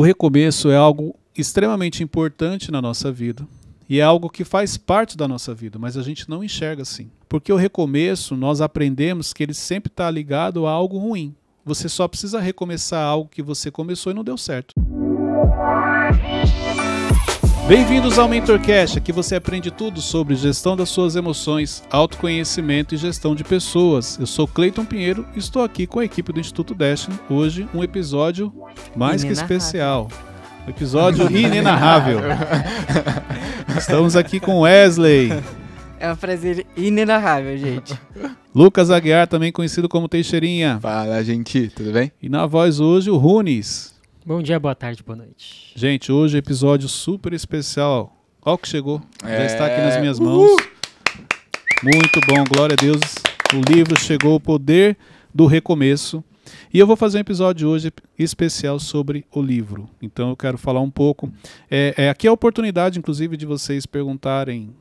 O recomeço é algo extremamente importante na nossa vida e é algo que faz parte da nossa vida, mas a gente não enxerga assim. Porque o recomeço, nós aprendemos que ele sempre está ligado a algo ruim. Você só precisa recomeçar algo que você começou e não deu certo. Bem-vindos ao MentorCast, aqui você aprende tudo sobre gestão das suas emoções, autoconhecimento e gestão de pessoas. Eu sou Cleiton Pinheiro e estou aqui com a equipe do Instituto Destiny. Hoje, um episódio mais que especial. Um episódio inenarrável. Estamos aqui com Wesley. É um prazer inenarrável, gente. Lucas Aguiar, também conhecido como Teixeirinha. Fala, gente, tudo bem? E na voz hoje, o Runes. Bom dia, boa tarde, boa noite. Gente, hoje episódio super especial. Olha o que chegou. Já É. está aqui nas minhas mãos. Muito bom, glória a Deus. O livro chegou, o poder do recomeço. E eu vou fazer um episódio hoje especial sobre o livro. Então eu quero falar um pouco. É, é, aqui é a oportunidade, inclusive, de vocês perguntarem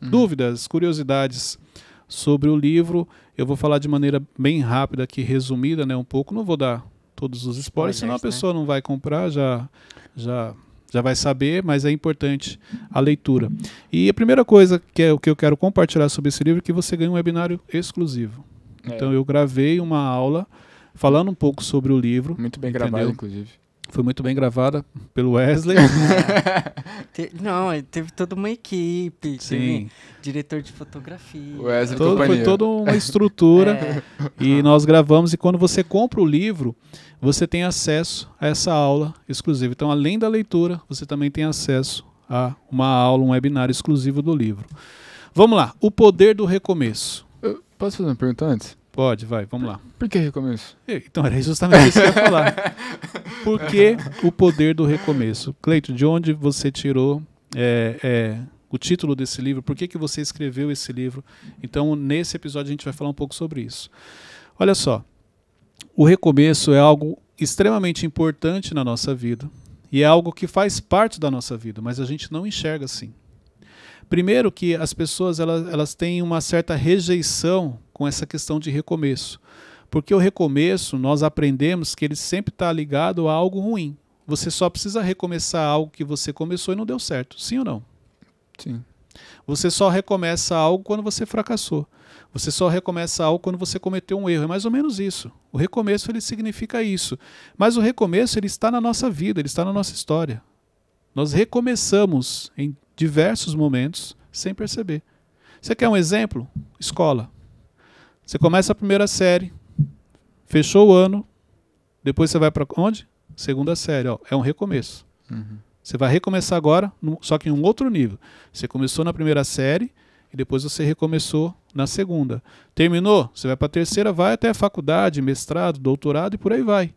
dúvidas, curiosidades sobre o livro. Eu vou falar de maneira bem rápida aqui, resumida, né, um pouco. Não vou dar todos os spoilers, senão a né? pessoa não vai comprar, já, já, já vai saber, mas é importante a leitura. E a primeira coisa que é o que eu quero compartilhar sobre esse livro é que você ganha um webinário exclusivo. É. Então eu gravei uma aula falando um pouco sobre o livro. Muito bem gravado, Entendeu? inclusive. Foi muito bem gravada pelo Wesley. Não, teve toda uma equipe, teve Sim. diretor de fotografia. O Wesley Todo, foi toda uma estrutura. É, E nós gravamos, e quando você compra o livro, você tem acesso a essa aula exclusiva. Então, além da leitura, você também tem acesso a uma aula, um webinar exclusivo do livro. Vamos lá, o poder do recomeço. Eu posso fazer uma pergunta antes? Pode, vai, vamos lá. Por que recomeço? Então, era justamente isso que eu ia falar. Por que o poder do recomeço? Cleito, de onde você tirou é, é, o título desse livro? Por que, que você escreveu esse livro? Então, nesse episódio, a gente vai falar um pouco sobre isso. Olha só, o recomeço é algo extremamente importante na nossa vida e é algo que faz parte da nossa vida, mas a gente não enxerga assim. Primeiro que as pessoas elas, elas têm uma certa rejeição com essa questão de recomeço. Porque o recomeço, nós aprendemos que ele sempre está ligado a algo ruim. Você só precisa recomeçar algo que você começou e não deu certo. Sim ou não? Sim. Você só recomeça algo quando você fracassou. Você só recomeça algo quando você cometeu um erro. É mais ou menos isso. O recomeço ele significa isso. Mas o recomeço ele está na nossa vida, ele está na nossa história. Nós recomeçamos em diversos momentos sem perceber. Você quer um exemplo? Escola. Você começa a primeira série, fechou o ano, depois você vai para onde? Segunda série. Ó, é um recomeço. Uhum. Você vai recomeçar agora, só que em um outro nível. Você começou na primeira série e depois você recomeçou na segunda. Terminou? Você vai para a terceira, vai até a faculdade, mestrado, doutorado e por aí vai.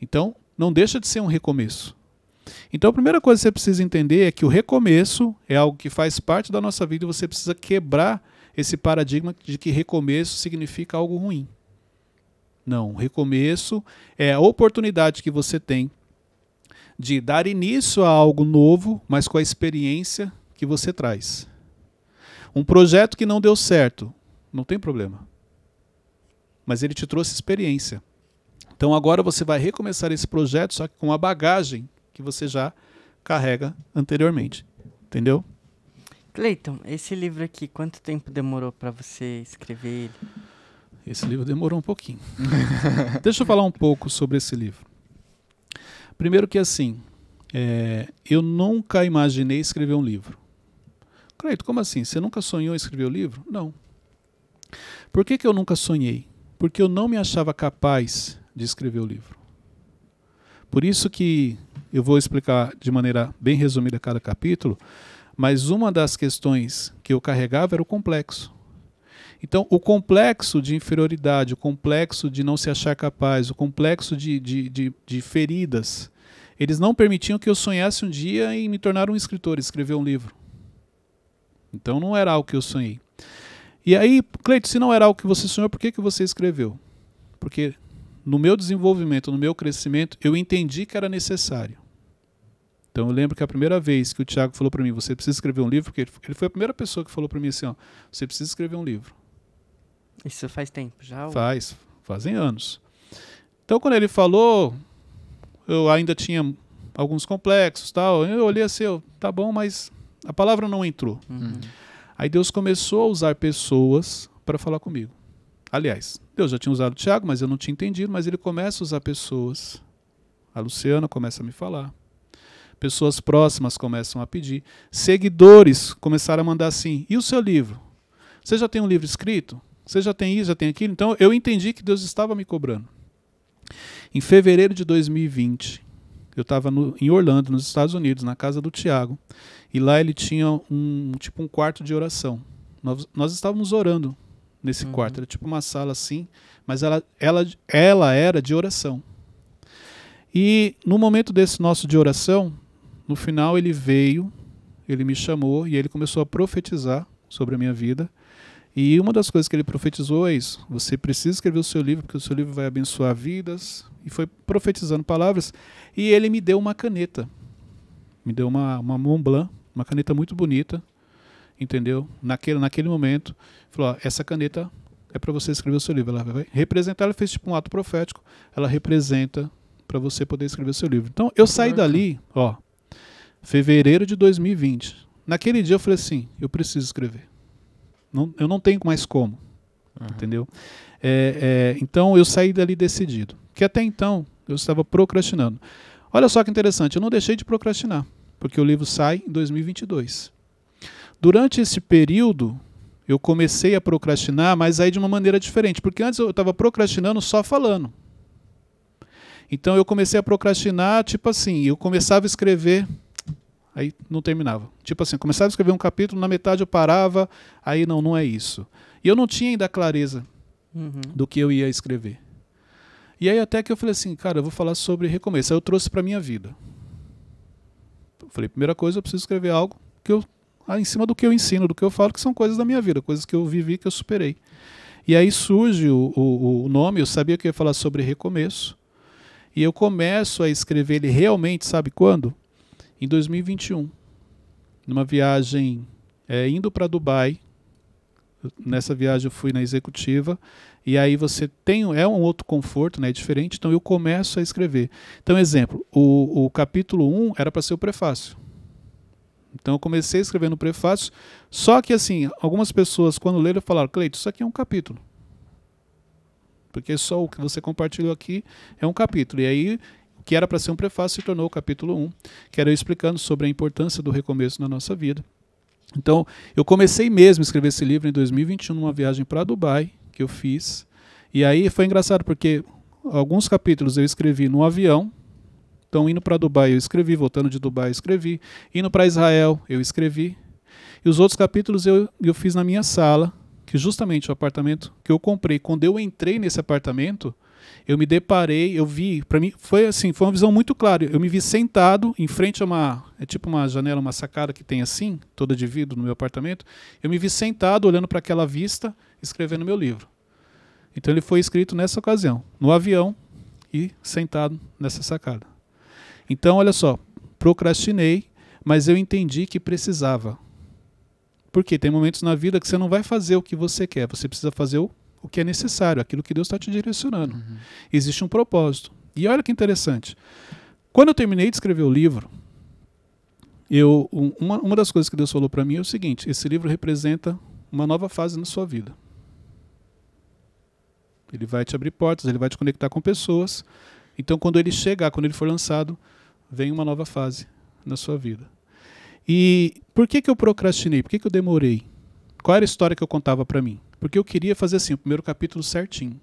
Então, não deixa de ser um recomeço. Então, a primeira coisa que você precisa entender é que o recomeço é algo que faz parte da nossa vida e você precisa quebrar esse paradigma de que recomeço significa algo ruim. Não, recomeço é a oportunidade que você tem de dar início a algo novo, mas com a experiência que você traz. Um projeto que não deu certo, não tem problema. Mas ele te trouxe experiência. Então agora você vai recomeçar esse projeto, só que com a bagagem que você já carrega anteriormente. Entendeu? Cleiton, esse livro aqui, quanto tempo demorou pra você escrever ele? Esse livro demorou um pouquinho. Deixa eu falar um pouco sobre esse livro. Primeiro que assim, é, eu nunca imaginei escrever um livro. Cleito, como assim? Você nunca sonhou em escrever o livro? Não. Por que, que eu nunca sonhei? Porque eu não me achava capaz de escrever o livro. Por isso que eu vou explicar de maneira bem resumida cada capítulo, mas uma das questões que eu carregava era o complexo. Então, o complexo de inferioridade, o complexo de não se achar capaz, o complexo de, de, de, de feridas, eles não permitiam que eu sonhasse um dia em me tornar um escritor, escrever um livro. Então, não era algo que eu sonhei. E aí, Cleito, se não era algo que você sonhou, por que, que você escreveu? Porque no meu desenvolvimento, no meu crescimento, eu entendi que era necessário. Então eu lembro que a primeira vez que o Tiago falou para mim, você precisa escrever um livro, porque ele- foi a primeira pessoa que falou para mim assim, ó, você precisa escrever um livro. Isso faz tempo já? ou- Faz, fazem anos. Então quando ele falou, eu ainda tinha alguns complexos, tal. Eu olhei assim, eu, tá bom, mas a palavra não entrou. Uhum. Aí Deus começou a usar pessoas para falar comigo. Aliás, Deus já tinha usado o Tiago, mas eu não tinha entendido, mas ele começa a usar pessoas. A Luciana começa a me falar. Pessoas próximas começam a pedir. Seguidores começaram a mandar assim: e o seu livro? Você já tem um livro escrito? Você já tem isso, já tem aquilo? Então eu entendi que Deus estava me cobrando. Em fevereiro de 2020, eu estava em Orlando, nos Estados Unidos, na casa do Tiago. E lá ele tinha um tipo um quarto de oração. Nós, nós estávamos orando nesse Uhum. quarto. Era tipo uma sala assim, mas ela, ela, ela era de oração. E no momento desse nosso de oração, no final ele veio, ele me chamou e ele começou a profetizar sobre a minha vida. E uma das coisas que ele profetizou é isso: você precisa escrever o seu livro, porque o seu livro vai abençoar vidas. E foi profetizando palavras. E ele me deu uma caneta. Me deu uma, uma Mont Blanc, uma caneta muito bonita, entendeu? Naquele, naquele momento, falou: ó, essa caneta é para você escrever o seu livro. Ela vai representar, ela fez tipo um ato profético, ela representa para você poder escrever o seu livro. Então eu saí dali, ó, fevereiro de 2020. Naquele dia eu falei assim: eu preciso escrever. Não, eu não tenho mais como, Aham. entendeu? É, é, então eu saí dali decidido. Que até então eu estava procrastinando. Olha só que interessante, eu não deixei de procrastinar, porque o livro sai em 2022. Durante esse período, eu comecei a procrastinar, mas aí de uma maneira diferente, porque antes eu estava procrastinando só falando. Então eu comecei a procrastinar, tipo assim, eu começava a escrever, aí não terminava. Tipo assim, começava a escrever um capítulo, na metade eu parava, aí não, não é isso. E eu não tinha ainda clareza Uhum. do que eu ia escrever. E aí até que eu falei assim, cara, eu vou falar sobre recomeço. Aí eu trouxe para minha vida. Eu falei, primeira coisa, eu preciso escrever algo que eu ah, em cima do que eu ensino, do que eu falo, que são coisas da minha vida, coisas que eu vivi, que eu superei. E aí surge o, o, o nome, eu sabia que eu ia falar sobre recomeço. E eu começo a escrever ele realmente, sabe quando? Em 2021. Numa viagem é, indo para Dubai. Nessa viagem eu fui na executiva. E aí você tem é um outro conforto, né, é diferente, então eu começo a escrever. Então, exemplo, o, o capítulo 1 era para ser o prefácio. Então eu comecei escrevendo o prefácio, só que assim, algumas pessoas quando leram falaram, Cleito, isso aqui é um capítulo. Porque só o que você compartilhou aqui é um capítulo. E aí, que era para ser um prefácio se tornou o capítulo 1, que era eu explicando sobre a importância do recomeço na nossa vida. Então, eu comecei mesmo a escrever esse livro em 2021, numa viagem para Dubai, que eu fiz. E aí foi engraçado, porque alguns capítulos eu escrevi no avião. Então, indo para Dubai, eu escrevi. Voltando de Dubai, eu escrevi. Indo para Israel, eu escrevi. E os outros capítulos eu, eu fiz na minha sala, que justamente o apartamento que eu comprei, quando eu entrei nesse apartamento, eu me deparei, eu vi, para mim foi assim, foi uma visão muito clara. Eu me vi sentado em frente a uma, é tipo uma janela, uma sacada que tem assim, toda de vidro no meu apartamento. Eu me vi sentado olhando para aquela vista, escrevendo meu livro. Então ele foi escrito nessa ocasião, no avião e sentado nessa sacada. Então, olha só, procrastinei, mas eu entendi que precisava. Porque tem momentos na vida que você não vai fazer o que você quer, você precisa fazer o, o que é necessário, aquilo que Deus está te direcionando. Uhum. Existe um propósito. E olha que interessante. Quando eu terminei de escrever o livro, eu, um- uma, uma das coisas que Deus falou para mim é o seguinte: esse livro representa uma nova fase na sua vida. Ele vai te abrir portas, ele vai te conectar com pessoas. Então, quando ele chegar, quando ele for lançado, vem uma nova fase na sua vida. E por que, que eu procrastinei? Por que, que eu demorei? Qual era a história que eu contava para mim? Porque eu queria fazer assim, o primeiro capítulo certinho.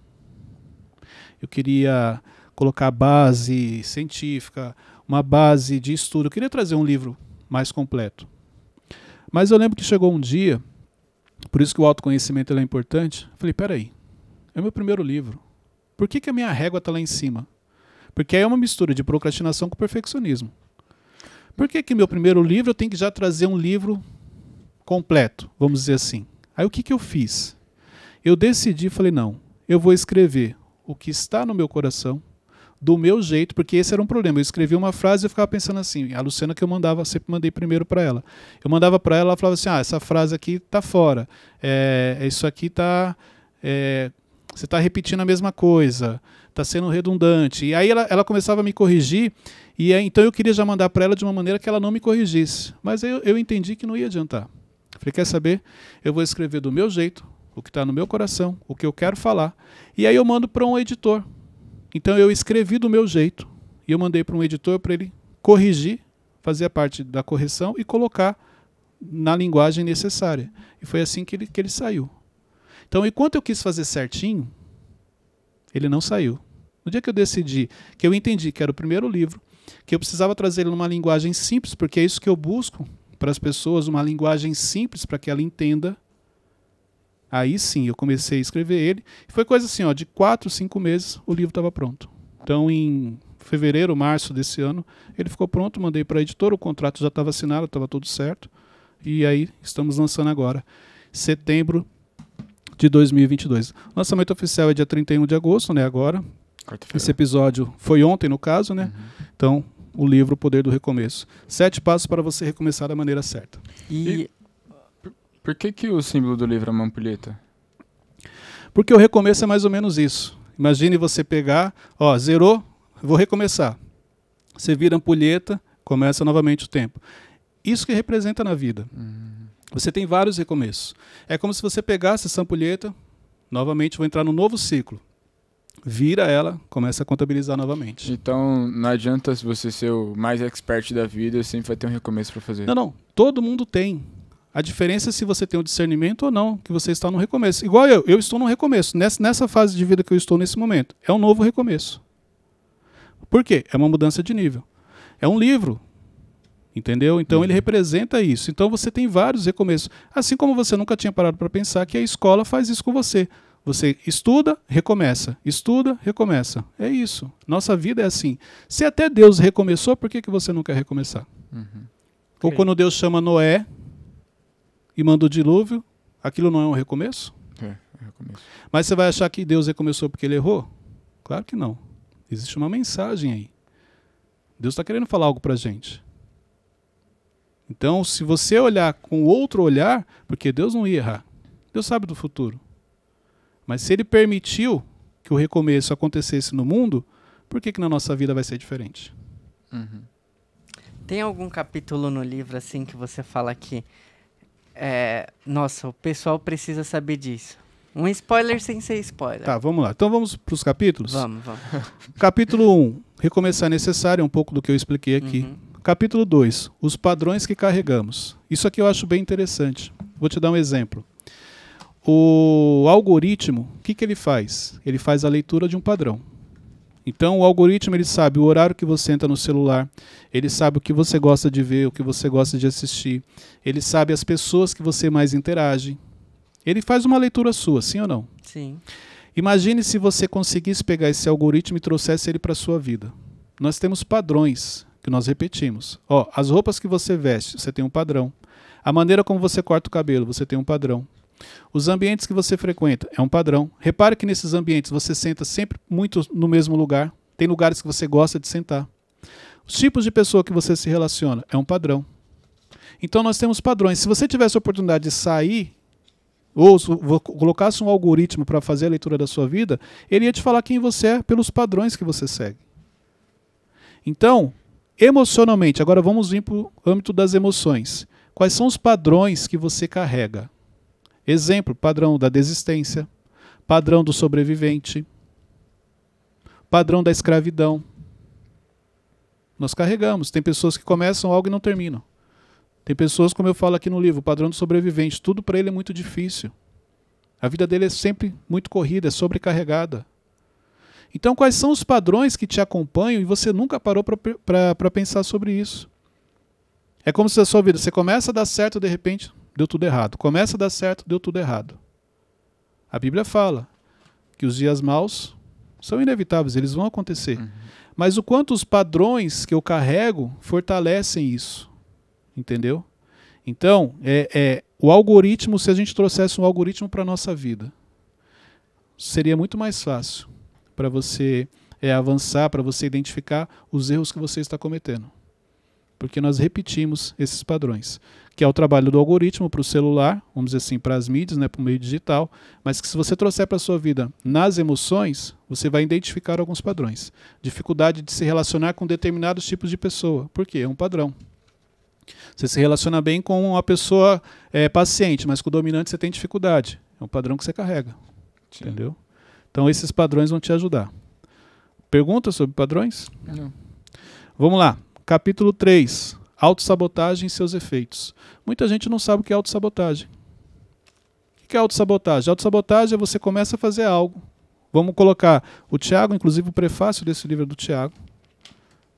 Eu queria colocar a base científica, uma base de estudo. Eu queria trazer um livro mais completo. Mas eu lembro que chegou um dia, por isso que o autoconhecimento é importante. Eu falei, peraí, é o meu primeiro livro. Por que, que a minha régua está lá em cima? Porque aí é uma mistura de procrastinação com perfeccionismo. Por que que meu primeiro livro eu tenho que já trazer um livro completo, vamos dizer assim? Aí o que, que eu fiz? Eu decidi, falei, não, eu vou escrever o que está no meu coração, do meu jeito, porque esse era um problema. Eu escrevia uma frase e eu ficava pensando assim, a Luciana que eu mandava, sempre mandei primeiro para ela. Eu mandava para ela, ela falava assim, ah, essa frase aqui tá fora, é, isso aqui tá, é, você está repetindo a mesma coisa, está sendo redundante. E aí ela, ela começava a me corrigir, e aí, então eu queria já mandar para ela de uma maneira que ela não me corrigisse. Mas eu, eu entendi que não ia adiantar. Falei, quer saber? Eu vou escrever do meu jeito, o que está no meu coração, o que eu quero falar. E aí eu mando para um editor. Então eu escrevi do meu jeito, e eu mandei para um editor para ele corrigir, fazer a parte da correção e colocar na linguagem necessária. E foi assim que ele, que ele saiu. Então, enquanto eu quis fazer certinho, ele não saiu. No dia que eu decidi, que eu entendi que era o primeiro livro, que eu precisava trazer ele numa linguagem simples, porque é isso que eu busco para as pessoas, uma linguagem simples para que ela entenda. Aí sim, eu comecei a escrever ele. E foi coisa assim, ó, de quatro, cinco meses, o livro estava pronto. Então, em fevereiro, março desse ano, ele ficou pronto, mandei para a editora, o contrato já estava assinado, estava tudo certo. E aí estamos lançando agora, setembro de 2022. O lançamento oficial é dia 31 de agosto, né, agora. Esse episódio foi ontem, no caso, né? Uhum. Então, o livro O Poder do Recomeço. Sete passos para você recomeçar da maneira certa. E, e por que, que o símbolo do livro é uma ampulheta? Porque o recomeço é mais ou menos isso. Imagine você pegar, ó, zerou, vou recomeçar. Você vira ampulheta, começa novamente o tempo. Isso que representa na vida. Uhum. Você tem vários recomeços. É como se você pegasse essa ampulheta, novamente vou entrar num novo ciclo. Vira ela, começa a contabilizar novamente. Então, não adianta você ser o mais expert da vida, sempre vai ter um recomeço para fazer. Não, não. Todo mundo tem. A diferença é se você tem o um discernimento ou não, que você está no recomeço. Igual eu, eu estou no recomeço. Nessa, nessa fase de vida que eu estou nesse momento, é um novo recomeço. Por quê? É uma mudança de nível. É um livro. Entendeu? Então uhum. ele representa isso. Então você tem vários recomeços. Assim como você nunca tinha parado para pensar que a escola faz isso com você. Você estuda, recomeça. Estuda, recomeça. É isso. Nossa vida é assim. Se até Deus recomeçou, por que, que você não quer recomeçar? Uhum. Ou okay. quando Deus chama Noé e manda o dilúvio, aquilo não é um recomeço? É, é recomeço. Mas você vai achar que Deus recomeçou porque ele errou? Claro que não. Existe uma mensagem aí. Deus está querendo falar algo para gente. Então, se você olhar com outro olhar, porque Deus não ia errar, Deus sabe do futuro. Mas se Ele permitiu que o recomeço acontecesse no mundo, por que, que na nossa vida vai ser diferente? Uhum. Tem algum capítulo no livro assim que você fala que, é, nossa, o pessoal precisa saber disso? Um spoiler sem ser spoiler. Tá, vamos lá. Então vamos para os capítulos? Vamos, vamos. Capítulo 1. Recomeçar é necessário, é um pouco do que eu expliquei aqui. Uhum. Capítulo 2. Os padrões que carregamos. Isso aqui eu acho bem interessante. Vou te dar um exemplo. O algoritmo, o que, que ele faz? Ele faz a leitura de um padrão. Então o algoritmo ele sabe o horário que você entra no celular, ele sabe o que você gosta de ver, o que você gosta de assistir, ele sabe as pessoas que você mais interage. Ele faz uma leitura sua, sim ou não? Sim. Imagine se você conseguisse pegar esse algoritmo e trouxesse ele para a sua vida. Nós temos padrões que nós repetimos. Ó, as roupas que você veste, você tem um padrão. A maneira como você corta o cabelo, você tem um padrão. Os ambientes que você frequenta é um padrão. Repare que nesses ambientes você senta sempre muito no mesmo lugar. Tem lugares que você gosta de sentar. Os tipos de pessoa que você se relaciona é um padrão. Então nós temos padrões. Se você tivesse a oportunidade de sair ou colocasse um algoritmo para fazer a leitura da sua vida, ele ia te falar quem você é pelos padrões que você segue. Então, Emocionalmente, agora vamos vir para o âmbito das emoções. Quais são os padrões que você carrega? Exemplo: padrão da desistência, padrão do sobrevivente, padrão da escravidão. Nós carregamos. Tem pessoas que começam algo e não terminam. Tem pessoas, como eu falo aqui no livro, padrão do sobrevivente, tudo para ele é muito difícil. A vida dele é sempre muito corrida, é sobrecarregada. Então, quais são os padrões que te acompanham e você nunca parou para pensar sobre isso? É como se a sua vida, você começa a dar certo, de repente, deu tudo errado. Começa a dar certo, deu tudo errado. A Bíblia fala que os dias maus são inevitáveis, eles vão acontecer. Uhum. Mas o quanto os padrões que eu carrego fortalecem isso. Entendeu? Então, é, é, o algoritmo, se a gente trouxesse um algoritmo para a nossa vida, seria muito mais fácil para você é, avançar, para você identificar os erros que você está cometendo. Porque nós repetimos esses padrões, que é o trabalho do algoritmo para o celular, vamos dizer assim, para as mídias, né, para o meio digital, mas que se você trouxer para a sua vida nas emoções, você vai identificar alguns padrões. Dificuldade de se relacionar com determinados tipos de pessoa. Por quê? É um padrão. Você se relaciona bem com uma pessoa é, paciente, mas com o dominante você tem dificuldade. É um padrão que você carrega. Sim. Entendeu? Então esses padrões vão te ajudar. Pergunta sobre padrões? Não. Vamos lá. Capítulo 3. Autossabotagem e seus efeitos. Muita gente não sabe o que é autossabotagem. O que é autossabotagem? Autossabotagem é você começa a fazer algo. Vamos colocar o Tiago, inclusive o prefácio desse livro é do Tiago.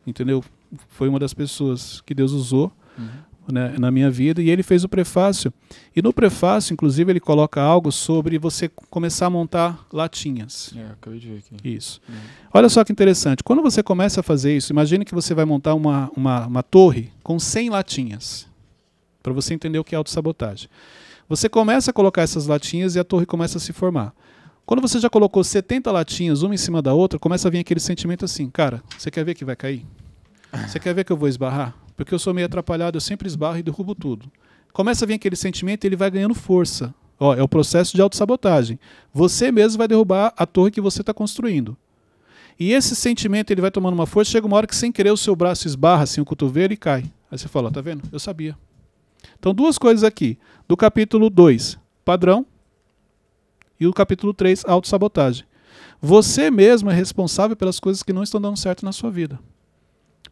Entendeu? Foi uma das pessoas que Deus usou Uhum. Né, na minha vida e ele fez o prefácio. E no prefácio, inclusive, ele coloca algo sobre você começar a montar latinhas. É, acabei de ver aqui. Isso. Uhum. Olha só que interessante. Quando você começa a fazer isso, imagine que você vai montar uma, uma, uma torre com 100 latinhas. Para você entender o que é autossabotagem. Você começa a colocar essas latinhas e a torre começa a se formar. Quando você já colocou 70 latinhas, uma em cima da outra, começa a vir aquele sentimento assim: cara, você quer ver que vai cair? Você quer ver que eu vou esbarrar? Porque eu sou meio atrapalhado, eu sempre esbarro e derrubo tudo. Começa a vir aquele sentimento e ele vai ganhando força. Ó, é o processo de autossabotagem. Você mesmo vai derrubar a torre que você está construindo. E esse sentimento ele vai tomando uma força, chega uma hora que sem querer o seu braço esbarra assim o cotovelo e cai. Aí você fala, tá vendo? Eu sabia. Então duas coisas aqui. Do capítulo 2, padrão, e o capítulo 3, autossabotagem. Você mesmo é responsável pelas coisas que não estão dando certo na sua vida.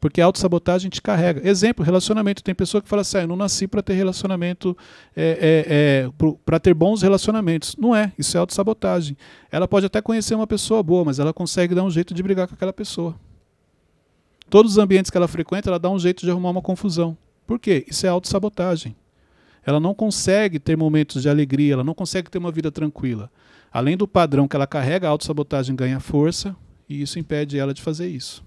Porque a autossabotagem te carrega. Exemplo, relacionamento. Tem pessoa que fala assim, ah, eu não nasci para ter relacionamento, é, é, é, para ter bons relacionamentos. Não é, isso é autossabotagem. Ela pode até conhecer uma pessoa boa, mas ela consegue dar um jeito de brigar com aquela pessoa. Todos os ambientes que ela frequenta, ela dá um jeito de arrumar uma confusão. Por quê? Isso é autossabotagem. Ela não consegue ter momentos de alegria, ela não consegue ter uma vida tranquila. Além do padrão que ela carrega, a autossabotagem ganha força e isso impede ela de fazer isso.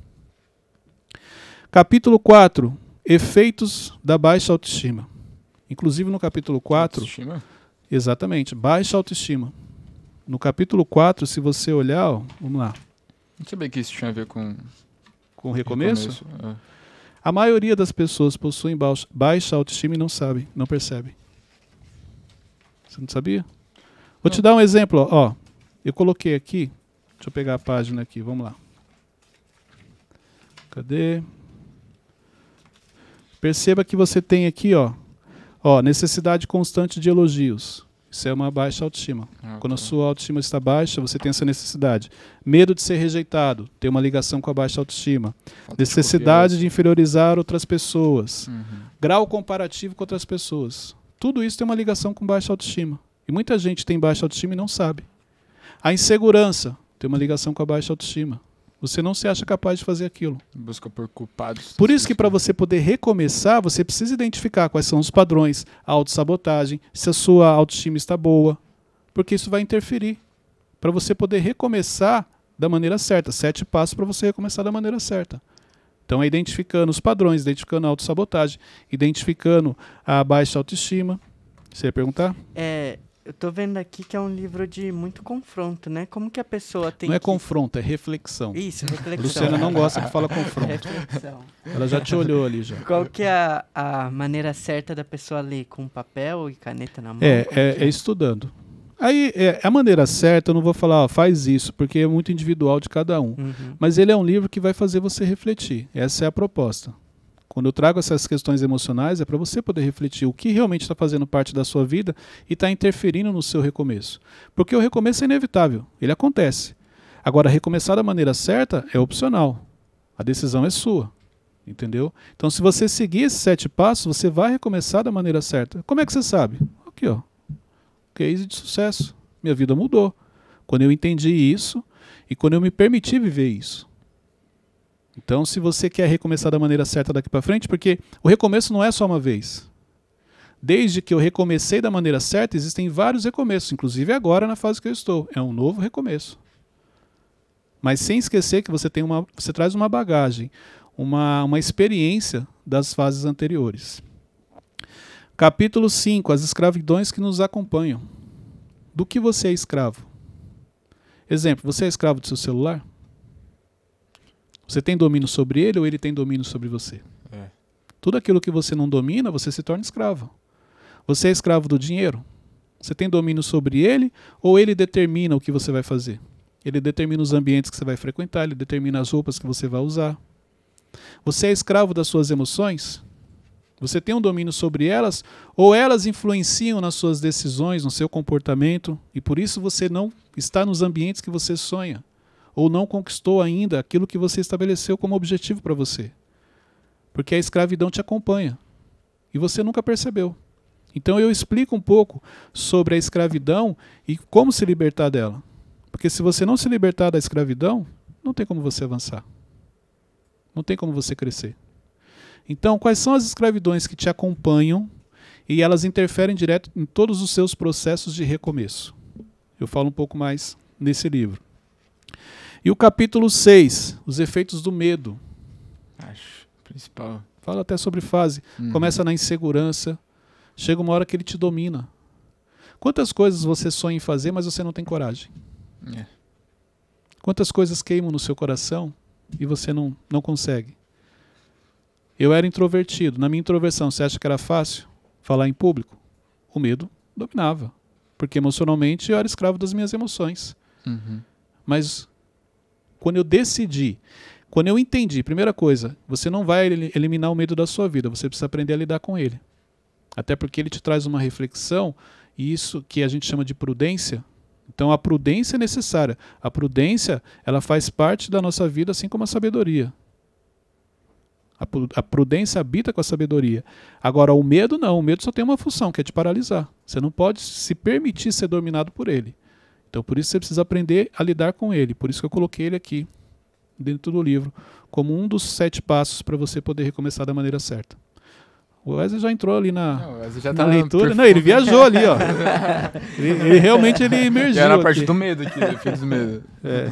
Capítulo 4. Efeitos da baixa autoestima. Inclusive no capítulo 4, Autoestima? exatamente, baixa autoestima. No capítulo 4, se você olhar, ó, vamos lá, Não sabia que isso tinha a ver com com o recomeço, É. a maioria das pessoas possuem baixa- autoestima e não sabe, não percebe. Você não sabia? Vou te dar um exemplo, ó. Eu coloquei aqui, deixa eu pegar a página aqui, vamos lá. Cadê? Perceba que você tem aqui, ó, ó, necessidade constante de elogios. Isso é uma baixa autoestima. Ah, Quando a tá. sua autoestima está baixa, você tem essa necessidade. Medo de ser rejeitado, tem uma ligação com a baixa autoestima. Falta de Necessidade de confiança. inferiorizar outras pessoas. Uhum. Grau comparativo com outras pessoas. Tudo isso tem uma ligação com baixa autoestima. E muita gente tem baixa autoestima e não sabe. A insegurança tem uma ligação com a baixa autoestima. Você não se acha capaz de fazer aquilo. Busca por culpados. Por isso que para você poder recomeçar, você precisa identificar quais são os padrões, a autossabotagem, se a sua autoestima está boa, porque isso vai interferir para você poder recomeçar da maneira certa. Sete passos para você recomeçar da maneira certa. Então é identificando os padrões, identificando a autossabotagem, identificando a baixa autoestima. Você ia perguntar? É, eu tô vendo aqui que é um livro de muito confronto, né? Como que a pessoa tem não é que... confronto, é reflexão. Isso, reflexão. Luciana não gosta que fala confronto. Reflexão. Ela já te olhou ali já. Qual que é a, a maneira certa da pessoa ler? Com papel e caneta na mão? É, é, que é estudando. Aí, é, a maneira certa, eu não vou falar, ó, faz isso, porque é muito individual de cada um. Uhum. Mas ele é um livro que vai fazer você refletir. Essa é a proposta. Quando eu trago essas questões emocionais, é para você poder refletir o que realmente está fazendo parte da sua vida e está interferindo no seu recomeço. Porque o recomeço é inevitável, ele acontece. Agora, recomeçar da maneira certa é opcional. A decisão é sua. Entendeu? Então, se você seguir esses sete passos, você vai recomeçar da maneira certa. Como é que você sabe? Aqui, ó. Case de sucesso. Minha vida mudou. Quando eu entendi isso e quando eu me permiti viver isso. Então, se você quer recomeçar da maneira certa daqui para frente, porque o recomeço não é só uma vez. Desde que eu recomecei da maneira certa, existem vários recomeços, inclusive agora na fase que eu estou. É um novo recomeço. Mas sem esquecer que você tem uma, você traz uma bagagem, uma, uma experiência das fases anteriores. Capítulo 5, as escravidões que nos acompanham. Do que você é escravo? Exemplo, você é escravo do seu celular? Você tem domínio sobre ele ou ele tem domínio sobre você? É. Tudo aquilo que você não domina, você se torna escravo. Você é escravo do dinheiro? Você tem domínio sobre ele ou ele determina o que você vai fazer? Ele determina os ambientes que você vai frequentar, ele determina as roupas que você vai usar. Você é escravo das suas emoções? Você tem um domínio sobre elas ou elas influenciam nas suas decisões, no seu comportamento e por isso você não está nos ambientes que você sonha ou não conquistou ainda aquilo que você estabeleceu como objetivo para você? Porque a escravidão te acompanha e você nunca percebeu. Então eu explico um pouco sobre a escravidão e como se libertar dela. Porque se você não se libertar da escravidão, não tem como você avançar. Não tem como você crescer. Então, quais são as escravidões que te acompanham e elas interferem direto em todos os seus processos de recomeço? Eu falo um pouco mais nesse livro. E o capítulo 6, os efeitos do medo. Acho. Principal. Fala até sobre fase. Uhum. Começa na insegurança. Chega uma hora que ele te domina. Quantas coisas você sonha em fazer, mas você não tem coragem? É. Quantas coisas queimam no seu coração e você não, não consegue? Eu era introvertido. Na minha introversão, você acha que era fácil falar em público? O medo dominava. Porque emocionalmente eu era escravo das minhas emoções. Uhum. Mas quando eu decidi, quando eu entendi, primeira coisa, você não vai eli- eliminar o medo da sua vida, você precisa aprender a lidar com ele. Até porque ele te traz uma reflexão, e isso que a gente chama de prudência. Então a prudência é necessária. A prudência, ela faz parte da nossa vida, assim como a sabedoria. A prudência habita com a sabedoria. Agora, o medo não. O medo só tem uma função, que é te paralisar. Você não pode se permitir ser dominado por ele. Então, por isso você precisa aprender a lidar com ele. Por isso que eu coloquei ele aqui, dentro do livro, como um dos sete passos para você poder recomeçar da maneira certa. O Wesley já entrou ali na, Não, já na tá leitura. Não, ele viajou ali, ó. ele, ele realmente ele emergiu. Já na parte aqui. do medo aqui, efeitos do medo. É.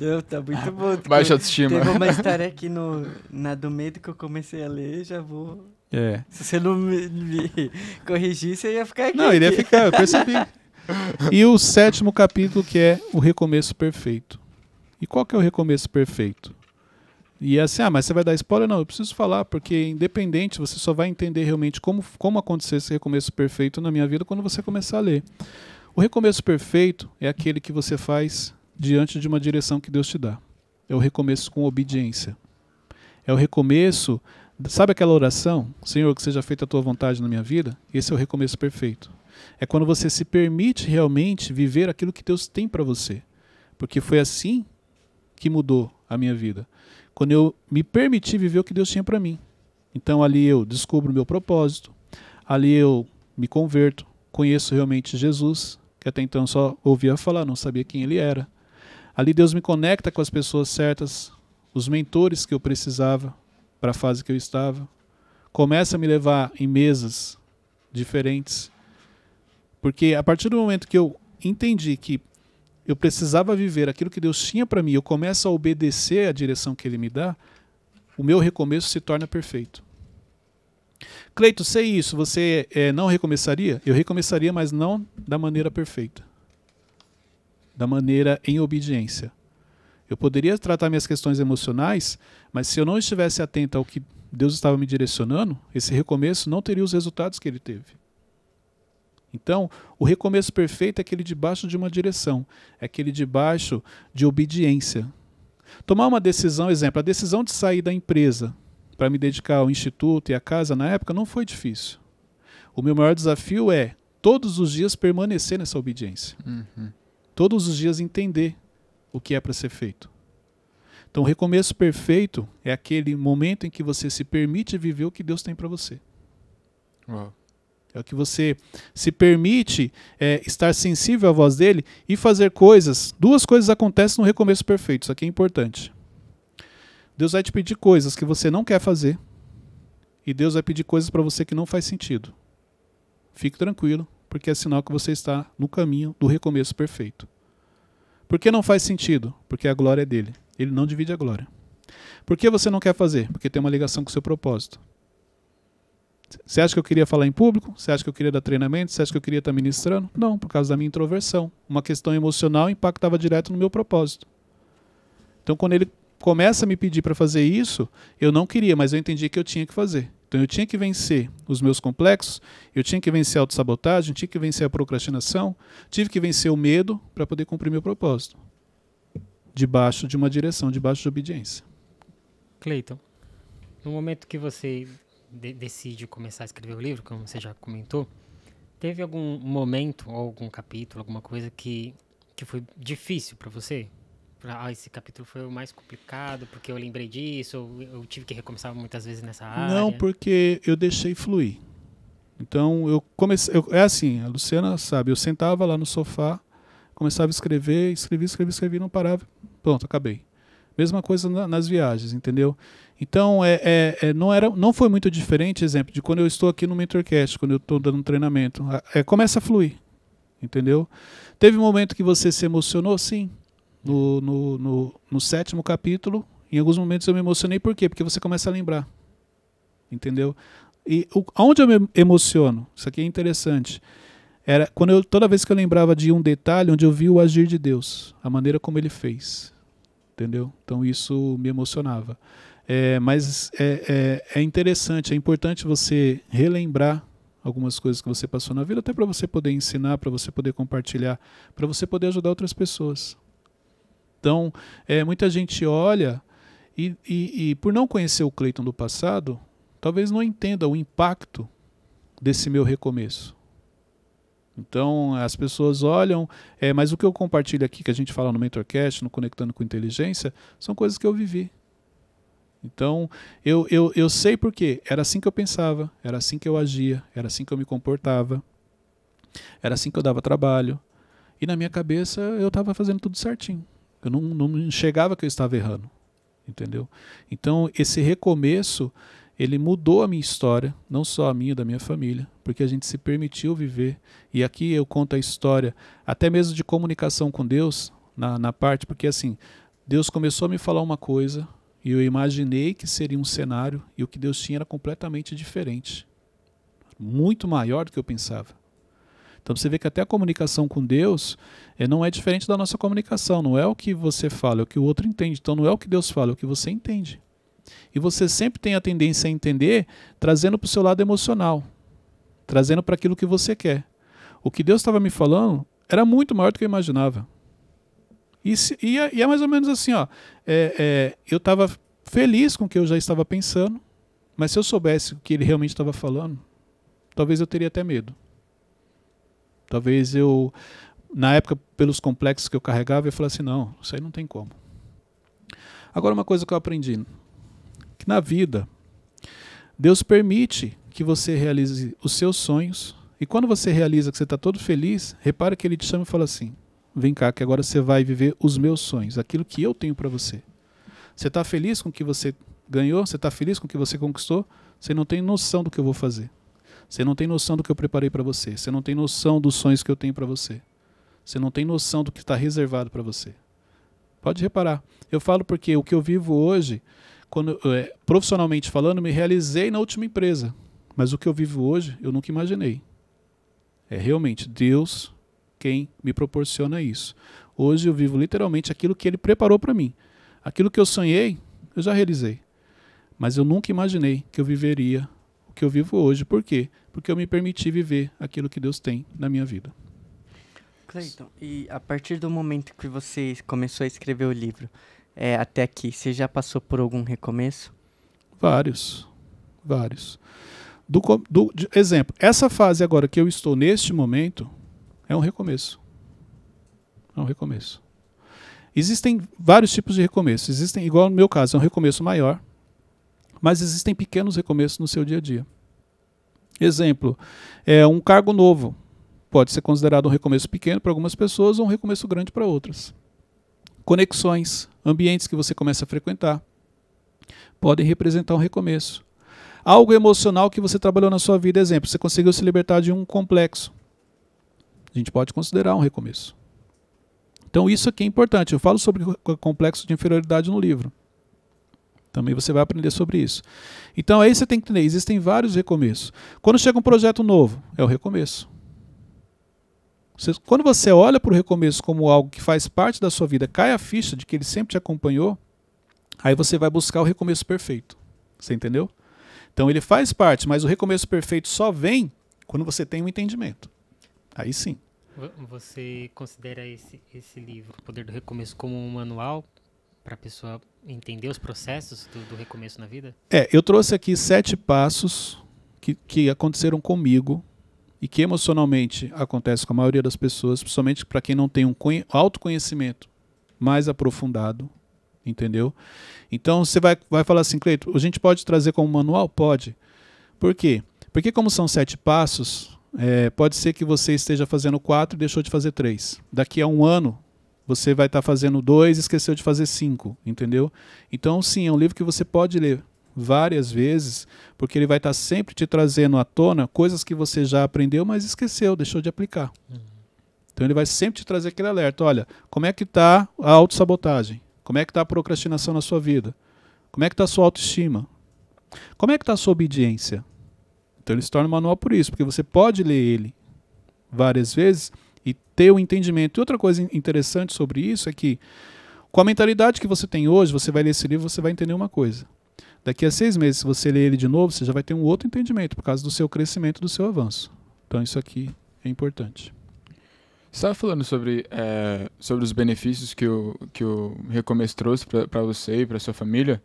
Não, tá muito bom. Baixa autoestima. Teve uma história aqui no, na do medo que eu comecei a ler, já vou. É. Se você não me, me corrigir, você ia ficar aqui. Não, ele ia ficar, eu percebi. E o sétimo capítulo que é o recomeço perfeito. E qual que é o recomeço perfeito? E é assim, ah, mas você vai dar spoiler? Não, eu preciso falar, porque independente, você só vai entender realmente como, como aconteceu esse recomeço perfeito na minha vida quando você começar a ler. O recomeço perfeito é aquele que você faz diante de uma direção que Deus te dá. É o recomeço com obediência. É o recomeço, sabe aquela oração? Senhor, que seja feita a tua vontade na minha vida? Esse é o recomeço perfeito. É quando você se permite realmente viver aquilo que Deus tem para você. Porque foi assim que mudou a minha vida. Quando eu me permiti viver o que Deus tinha para mim. Então ali eu descubro o meu propósito, ali eu me converto, conheço realmente Jesus, que até então só ouvia falar, não sabia quem ele era. Ali Deus me conecta com as pessoas certas, os mentores que eu precisava para a fase que eu estava. Começa a me levar em mesas diferentes. Porque a partir do momento que eu entendi que eu precisava viver aquilo que Deus tinha para mim, eu começo a obedecer a direção que Ele me dá, o meu recomeço se torna perfeito. Cleito, sei isso, você eh, não recomeçaria? Eu recomeçaria, mas não da maneira perfeita. Da maneira em obediência. Eu poderia tratar minhas questões emocionais, mas se eu não estivesse atento ao que Deus estava me direcionando, esse recomeço não teria os resultados que ele teve. Então, o recomeço perfeito é aquele debaixo de uma direção, é aquele debaixo de obediência. Tomar uma decisão, exemplo, a decisão de sair da empresa para me dedicar ao instituto e à casa na época não foi difícil. O meu maior desafio é todos os dias permanecer nessa obediência. Uhum. Todos os dias entender o que é para ser feito. Então, o recomeço perfeito é aquele momento em que você se permite viver o que Deus tem para você. Uau. É o que você se permite é, estar sensível à voz dele e fazer coisas. Duas coisas acontecem no recomeço perfeito, isso aqui é importante. Deus vai te pedir coisas que você não quer fazer e Deus vai pedir coisas para você que não faz sentido. Fique tranquilo, porque é sinal que você está no caminho do recomeço perfeito. Por que não faz sentido? Porque a glória é dele. Ele não divide a glória. Por que você não quer fazer? Porque tem uma ligação com o seu propósito. Você acha que eu queria falar em público? Você acha que eu queria dar treinamento? Você acha que eu queria estar ministrando? Não, por causa da minha introversão. Uma questão emocional impactava direto no meu propósito. Então, quando ele começa a me pedir para fazer isso, eu não queria, mas eu entendi que eu tinha que fazer. Então eu tinha que vencer os meus complexos, eu tinha que vencer a autossabotagem, tinha que vencer a procrastinação, tive que vencer o medo para poder cumprir meu propósito. Debaixo de uma direção, debaixo de obediência. Cleiton, no momento que você de decide começar a escrever o livro, como você já comentou, teve algum momento, ou algum capítulo, alguma coisa que, que foi difícil para você? ah, esse capítulo foi o mais complicado porque eu lembrei disso, eu tive que recomeçar muitas vezes nessa área? Não, porque eu deixei fluir. Então eu comecei, eu, é assim, a Luciana sabe, eu sentava lá no sofá, começava a escrever, escrevi, escrevi, escrevi, não parava, pronto, acabei. Mesma coisa na, nas viagens, entendeu? Então é, é, é, não era, não foi muito diferente, exemplo, de quando eu estou aqui no Mentorcast, quando eu estou dando um treinamento, é, começa a fluir, entendeu? Teve um momento que você se emocionou, sim, no, no, no, no, sétimo capítulo, em alguns momentos eu me emocionei, por quê? Porque você começa a lembrar. Entendeu? E o, onde eu me emociono? Isso aqui é interessante. Era quando eu, toda vez que eu lembrava de um detalhe onde eu vi o agir de Deus, a maneira como ele fez. Entendeu? Então isso me emocionava. É, mas é, é, é interessante, é importante você relembrar algumas coisas que você passou na vida, até para você poder ensinar, para você poder compartilhar, para você poder ajudar outras pessoas. Então, é, muita gente olha e, e, e, por não conhecer o Cleiton do passado, talvez não entenda o impacto desse meu recomeço. Então, as pessoas olham, é, mas o que eu compartilho aqui, que a gente fala no Mentorcast, no Conectando com Inteligência, são coisas que eu vivi. Então, eu, eu, eu sei porque era assim que eu pensava, era assim que eu agia, era assim que eu me comportava, era assim que eu dava trabalho. E na minha cabeça eu estava fazendo tudo certinho. Eu não, não enxergava que eu estava errando, entendeu? Então, esse recomeço, ele mudou a minha história, não só a minha, da minha família, porque a gente se permitiu viver. E aqui eu conto a história, até mesmo de comunicação com Deus, na, na parte, porque assim, Deus começou a me falar uma coisa, e eu imaginei que seria um cenário, e o que Deus tinha era completamente diferente. Muito maior do que eu pensava. Então você vê que até a comunicação com Deus é, não é diferente da nossa comunicação. Não é o que você fala, é o que o outro entende. Então não é o que Deus fala, é o que você entende. E você sempre tem a tendência a entender trazendo para o seu lado emocional, trazendo para aquilo que você quer. O que Deus estava me falando era muito maior do que eu imaginava. E, se, e, é, e é, mais ou menos assim, ó. É, é, eu estava feliz com o que eu já estava pensando, mas se eu soubesse o que ele realmente estava falando, talvez eu teria até medo. Talvez eu, na época, pelos complexos que eu carregava, eu falasse assim, não, isso aí não tem como. Agora, uma coisa que eu aprendi, na vida, Deus permite que você realize os seus sonhos, e quando você realiza que você está todo feliz, repara que ele te chama e fala assim, vem cá, que agora você vai viver os meus sonhos, aquilo que eu tenho para você. Você está feliz com o que você ganhou? Você está feliz com o que você conquistou? Você não tem noção do que eu vou fazer. Você não tem noção do que eu preparei para você. Você não tem noção dos sonhos que eu tenho para você. Você não tem noção do que está reservado para você. Pode reparar. Eu falo porque o que eu vivo hoje, quando é, profissionalmente falando, me realizei na última empresa. Mas o que eu vivo hoje, eu nunca imaginei. É realmente Deus quem me proporciona isso. Hoje eu vivo literalmente aquilo que Ele preparou para mim. Aquilo que eu sonhei, eu já realizei. Mas eu nunca imaginei que eu viveria que eu vivo hoje. Por quê? Porque eu me permiti viver aquilo que Deus tem na minha vida. Cleiton, e a partir do momento que você começou a escrever o livro, é, até aqui, você já passou por algum recomeço? Vários, vários. Do, do de, exemplo, essa fase agora que eu estou neste momento é um recomeço. É um recomeço. Existem vários tipos de recomeço. Existem, igual no meu caso, é um recomeço maior, mas existem pequenos recomeços no seu dia a dia. Exemplo, é um cargo novo. Pode ser considerado um recomeço pequeno para algumas pessoas ou um recomeço grande para outras. Conexões, ambientes que você começa a frequentar, podem representar um recomeço. Algo emocional que você trabalhou na sua vida, exemplo, você conseguiu se libertar de um complexo. A gente pode considerar um recomeço. Então isso aqui é importante. Eu falo sobre o complexo de inferioridade no livro. Também você vai aprender sobre isso. Então aí você tem que entender, existem vários recomeços. Quando chega um projeto novo, é o recomeço. Você, quando você olha para o recomeço como algo que faz parte da sua vida, cai a ficha de que ele sempre te acompanhou, Aí você vai buscar o recomeço perfeito. Você entendeu? Então ele faz parte, mas o recomeço perfeito só vem quando você tem um entendimento. Aí sim. Vo- Você considera esse, esse livro, O Poder do Recomeço, como um manual para a pessoa entender os processos do, do recomeço na vida? É, eu trouxe aqui sete passos que, que aconteceram comigo e que emocionalmente acontece com a maioria das pessoas, principalmente para quem não tem um conhe- autoconhecimento mais aprofundado, entendeu? Então você vai, vai falar assim, Cleito, a gente pode trazer como manual? Pode. Por quê? Porque como são sete passos, é, pode ser que você esteja fazendo quatro e deixou de fazer três. Daqui a um ano, você vai estar fazendo dois e esqueceu de fazer cinco, entendeu? Então, sim, é um livro que você pode ler várias vezes, porque ele vai estar sempre te trazendo à tona coisas que você já aprendeu, mas esqueceu, deixou de aplicar. Então ele vai sempre te trazer aquele alerta, olha, como é que está a autossabotagem? Como é que está a procrastinação na sua vida? Como é que está a sua autoestima? Como é que está a sua obediência? Então ele se torna um manual por isso, porque você pode ler ele várias vezes e ter o entendimento. E outra coisa in- interessante sobre isso é que, com a mentalidade que você tem hoje, você vai ler esse livro, você vai entender uma coisa. Daqui a seis meses, se você ler ele de novo, você já vai ter um outro entendimento por causa do seu crescimento, do seu avanço. Então isso aqui é importante. Você estava falando sobre, é, sobre os benefícios que o, que o Recomeço trouxe para você e para sua família.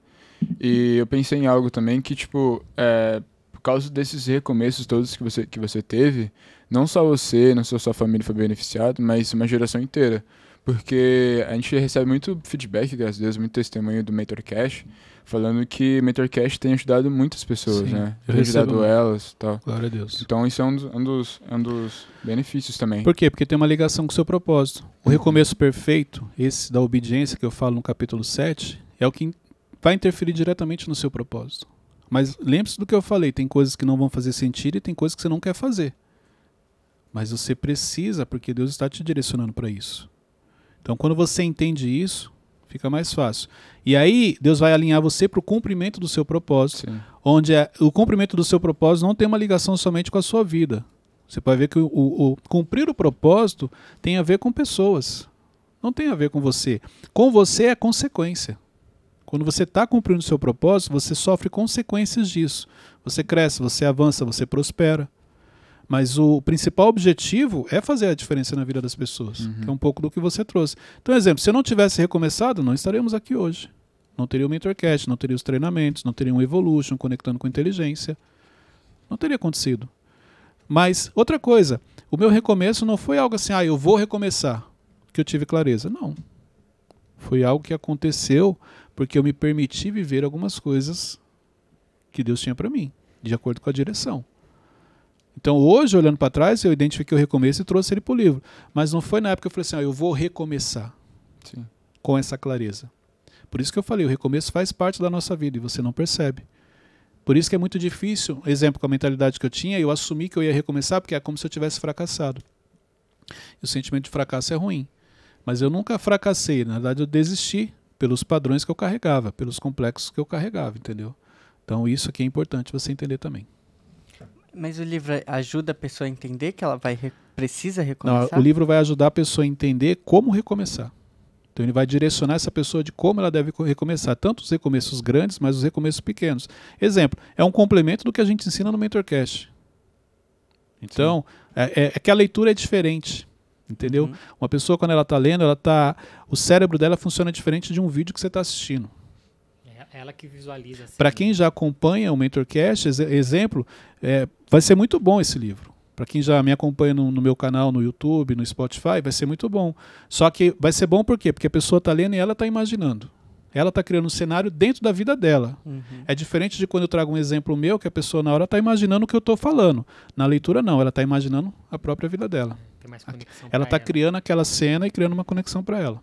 E eu pensei em algo também que, tipo, é, por causa desses recomeços todos que você, que você teve, não só você, não só sua família foi beneficiado, mas uma geração inteira. Porque a gente recebe muito feedback, graças a Deus, muito testemunho do MentorCast, falando que MentorCast tem ajudado muitas pessoas, Sim, né? eu Tem ajudado recebo- elas e tal. Glória a Deus. Então isso é um dos, um dos, um dos benefícios também. Por quê? Porque tem uma ligação com o seu propósito. O recomeço perfeito, esse da obediência que eu falo no capítulo 7, é o que vai interferir diretamente no seu propósito. Mas lembre-se do que eu falei: tem coisas que não vão fazer sentido e tem coisas que você não quer fazer. Mas você precisa, porque Deus está te direcionando para isso. Então, quando você entende isso, fica mais fácil. E aí, Deus vai alinhar você para o cumprimento do seu propósito Sim. onde é- o cumprimento do seu propósito não tem uma ligação somente com a sua vida. Você pode ver que o, o- o cumprir o propósito tem a ver com pessoas, não tem a ver com você. Com você é consequência. Quando você está cumprindo o seu propósito, você sofre consequências disso. Você cresce, você avança, você prospera. Mas o principal objetivo é fazer a diferença na vida das pessoas, Uhum. que é um pouco do que você trouxe. Então, exemplo, se eu não tivesse recomeçado, não estaríamos aqui hoje. Não teria o Mentorcast, não teria os treinamentos, não teria um Evolution conectando com inteligência. Não teria acontecido. Mas, outra coisa, o meu recomeço não foi algo assim, ah, eu vou recomeçar, que eu tive clareza. Não. Foi algo que aconteceu porque eu me permiti viver algumas coisas que Deus tinha para mim, de acordo com a direção. Então, hoje, olhando para trás, eu identifiquei o recomeço e trouxe ele para o livro. Mas não foi na época que eu falei assim, ah, eu vou recomeçar Sim. com essa clareza. Por isso que eu falei, o recomeço faz parte da nossa vida e você não percebe. Por isso que é muito difícil, exemplo, com a mentalidade que eu tinha, eu assumi que eu ia recomeçar porque é como se eu tivesse fracassado. E o sentimento de fracasso é ruim. Mas eu nunca fracassei, na verdade eu desisti pelos padrões que eu carregava, pelos complexos que eu carregava, entendeu? Então isso aqui é importante você entender também. Mas o livro ajuda a pessoa a entender que ela vai re- precisa Não, recomeçar? o livro vai ajudar a pessoa a entender como recomeçar. Então ele vai direcionar essa pessoa de como ela deve co- recomeçar, tanto os recomeços grandes, mas os recomeços pequenos. Exemplo, é um complemento do que a gente ensina no Mentorcast. Então, é, é- é que a leitura é diferente, entendeu? Uhum. Uma pessoa quando ela está lendo, ela tá, o cérebro dela funciona diferente de um vídeo que você está assistindo. Ela que visualiza. assim, Para quem já acompanha o Mentorcast, ex- exemplo, é, vai ser muito bom esse livro. Para quem já me acompanha no, no meu canal, no YouTube, no Spotify, vai ser muito bom. Só que vai ser bom por quê? Porque a pessoa está lendo e ela está imaginando. Ela está criando um cenário dentro da vida dela. Uhum. É diferente de quando eu trago um exemplo meu, que a pessoa na hora está imaginando o que eu estou falando. Na leitura, não. Ela está imaginando a própria vida dela. Ela está criando aquela cena e criando uma conexão para ela.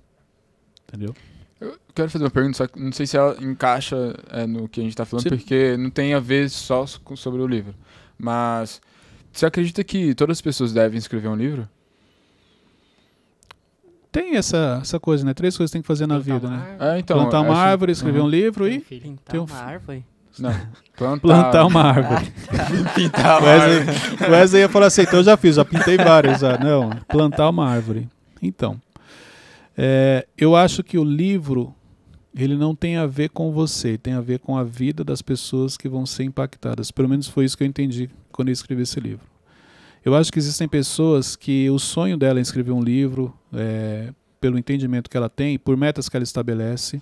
Entendeu? Eu quero fazer uma pergunta, só que não sei se ela encaixa é, no que a gente tá falando, Sim. porque não tem a ver só com- sobre o livro. Mas você acredita que todas as pessoas devem escrever um livro? Tem essa, essa coisa, né? Três coisas que tem que fazer na Plantar vida, né? É, então. Plantar uma acho- árvore, escrever Uhum. um livro ter e. Pintar Tem um uma árvore? Não, plantar, plantar uma árvore. Pintar uma Wesley, árvore. Wesley ia falar assim, então eu já fiz, já pintei várias. Já. Não, plantar uma árvore. Então, é, eu acho que o livro ele não tem a ver com você, tem a ver com a vida das pessoas que vão ser impactadas. Pelo menos foi isso que eu entendi quando eu escrevi esse livro. Eu acho que existem pessoas que o sonho dela é escrever um livro, é, pelo entendimento que ela tem, por metas que ela estabelece.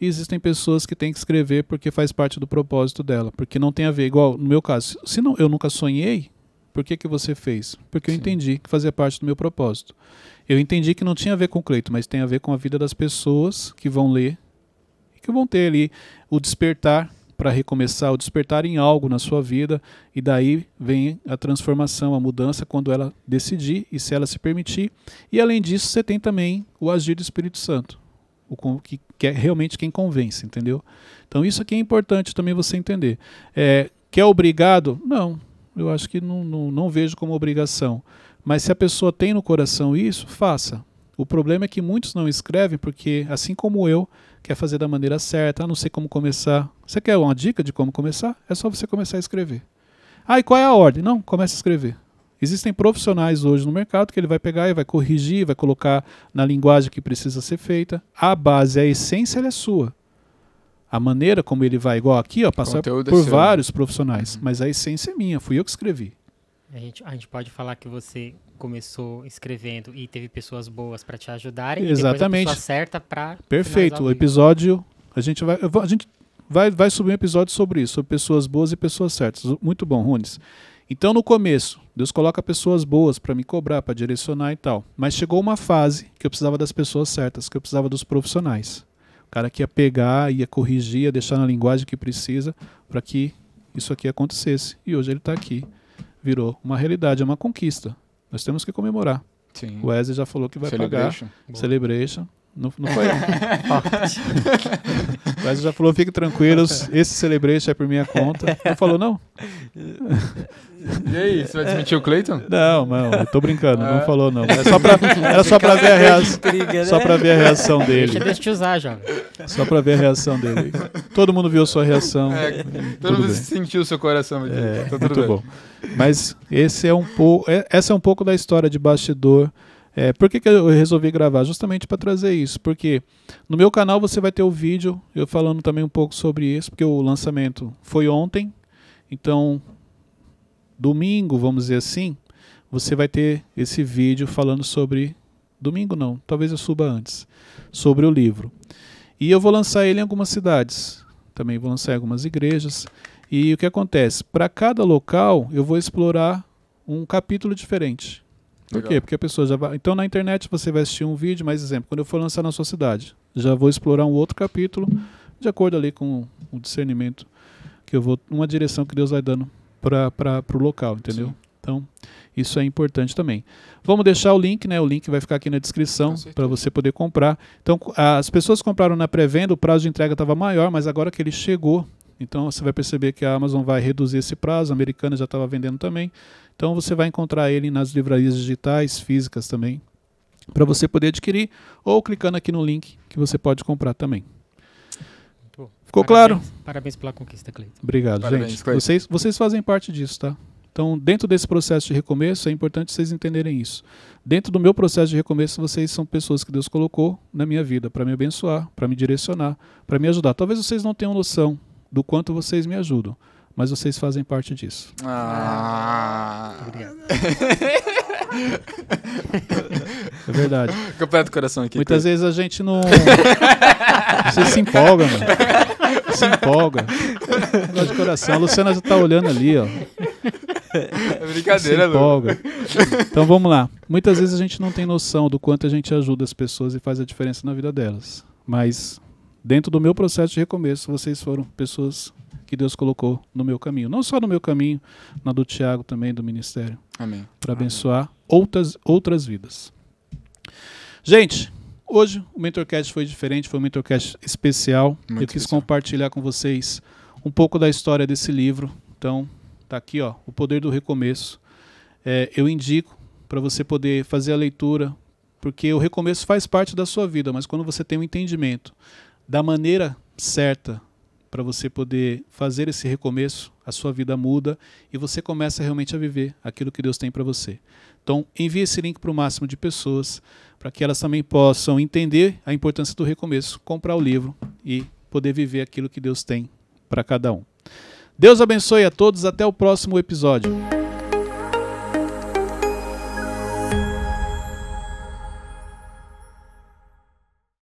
E existem pessoas que têm que escrever porque faz parte do propósito dela, porque não tem a ver, igual no meu caso, se não, eu nunca sonhei, por que, que você fez? Porque eu Sim. entendi que fazia parte do meu propósito. Eu entendi que não tinha a ver com o Cleito, mas tem a ver com a vida das pessoas que vão ler e que vão ter ali o despertar para recomeçar, o despertar em algo na sua vida, e daí vem a transformação, a mudança quando ela decidir e se ela se permitir. E além disso, você tem também o agir do Espírito Santo, o que, que é realmente quem convence, entendeu? Então isso aqui é importante também você entender. É, que é obrigado? Não, eu acho que não, não, não vejo como obrigação. Mas se a pessoa tem no coração isso, faça. O problema é que muitos não escrevem porque, assim como eu, quer fazer da maneira certa, não sei como começar. Você quer uma dica de como começar? É só você começar a escrever. Ah, e qual é a ordem? Não, comece a escrever. Existem profissionais hoje no mercado que ele vai pegar e vai corrigir, vai colocar na linguagem que precisa ser feita. A base, a essência, ela é sua. A maneira como ele vai, igual aqui, ó, passar conteúdo é por seu. vários profissionais. Mas a essência é minha, fui eu que escrevi. A gente, a gente pode falar que você começou escrevendo e teve pessoas boas para te ajudarem. E Exatamente. depois a pessoa certa para Perfeito. O episódio. A gente vai. A gente vai, vai subir um episódio sobre isso, sobre pessoas boas e pessoas certas. Muito bom, Runes. Então, no começo, Deus coloca pessoas boas para me cobrar, para direcionar e tal. Mas chegou uma fase que eu precisava das pessoas certas, que eu precisava dos profissionais. O cara que ia pegar, ia corrigir, ia deixar na linguagem que precisa para que isso aqui acontecesse. E hoje ele está aqui. Virou uma realidade, é uma conquista. Nós temos que comemorar. Sim. O Wesley já falou que vai pagar. Celebration. Celebration. Não, não foi. Mas já falou, fiquem tranquilos, esse Celebration é por minha conta. Não falou, não? E aí, você vai desmentir o Clayton? Não, não, eu tô brincando, não Ah. falou, não. Era só pra, era só pra ver a reação. Intriga, Só né? pra ver a reação Deixa dele. Deus te usar, jovem. Só pra ver a reação dele. Todo mundo viu a sua reação. É, todo mundo bem. sentiu o seu coração aqui. É, Tá tudo muito bem. bom. Mas esse é um pouco, é- essa é um pouco da história de bastidor. É, por que, que eu resolvi gravar? Justamente para trazer isso. Porque no meu canal você vai ter o vídeo, eu falando também um pouco sobre isso, porque o lançamento foi ontem. Então, domingo, vamos dizer assim, você vai ter esse vídeo falando sobre. Domingo não, talvez eu suba antes. Sobre o livro. E eu vou lançar ele em algumas cidades. Também vou lançar em algumas igrejas. E o que acontece? Para cada local, eu vou explorar um capítulo diferente. Por Legal. quê? Porque a pessoa já vai. Então na internet você vai assistir um vídeo, mais exemplo, quando eu for lançar na sua cidade, já vou explorar um outro capítulo, de acordo ali com o discernimento que eu vou. Uma direção que Deus vai dando para o local, entendeu? Sim. Então, isso é importante também. Vamos deixar o link, né? O link vai ficar aqui na descrição para você poder comprar. Então, as pessoas compraram na pré-venda, o prazo de entrega estava maior, mas agora que ele chegou, então você vai perceber que a Amazon vai reduzir esse prazo, a americana já estava vendendo também. Então você vai encontrar ele nas livrarias digitais, físicas também, para você poder adquirir, ou clicando aqui no link que você pode comprar também. Ficou Parabéns- claro? Parabéns pela conquista, Cleiton. Obrigado, Parabéns, gente. Cleiton. Vocês, vocês fazem parte disso, tá? Então, dentro desse processo de recomeço, é importante vocês entenderem isso. Dentro do meu processo de recomeço, vocês são pessoas que Deus colocou na minha vida para me abençoar, para me direcionar, para me ajudar. Talvez vocês não tenham noção do quanto vocês me ajudam, mas vocês fazem parte disso. Ah. Obrigado. É verdade. Completa o coração aqui. Muitas vezes a gente não. Você se empolga, mano. Se empolga. De coração. A Luciana já tá olhando ali, ó. É se brincadeira, Lu. empolga. Então vamos lá. Muitas vezes a gente não tem noção do quanto a gente ajuda as pessoas e faz a diferença na vida delas. Mas dentro do meu processo de recomeço, vocês foram pessoas que Deus colocou no meu caminho. Não só no meu caminho, na do Tiago também, do ministério, Amém. para abençoar outras, outras vidas. Gente, hoje o Mentorcast foi diferente, foi um Mentorcast especial. Muito Eu quis especial. compartilhar com vocês um pouco da história desse livro. Então, tá aqui, ó, O Poder do Recomeço. É, eu indico para você poder fazer a leitura, porque o recomeço faz parte da sua vida, mas quando você tem um entendimento da maneira certa para você poder fazer esse recomeço, a sua vida muda e você começa realmente a viver aquilo que Deus tem para você. Então, envie esse link para o máximo de pessoas, para que elas também possam entender a importância do recomeço, comprar o livro e poder viver aquilo que Deus tem para cada um. Deus abençoe a todos, até o próximo episódio.